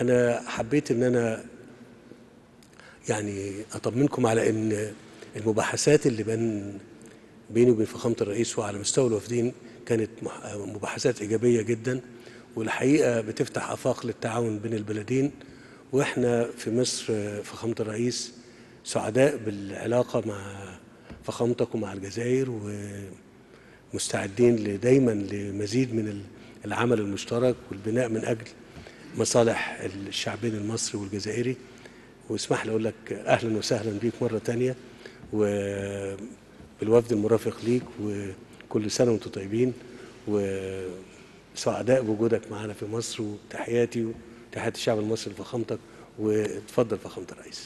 أنا حبيت إن أنا يعني أطمنكم على إن المباحثات اللي بين بيني وبين فخامة الرئيس وعلى مستوى الوافدين كانت مباحثات إيجابية جدا والحقيقة بتفتح آفاق للتعاون بين البلدين وإحنا في مصر فخامة الرئيس سعداء بالعلاقة مع فخامتك ومع الجزائر ومستعدين دايما لمزيد من ال- العمل المشترك والبناء من أجل مصالح الشعبين المصري والجزائري. واسمح لي أقول لك أهلا وسهلا بيك مرة تانية وبالوفد المرافق ليك وكل سنة وأنتم طيبين وسعداء بوجودك معنا في مصر وتحياتي وتحيات الشعب المصري لفخامتك وتفضل فخامه الرئيس.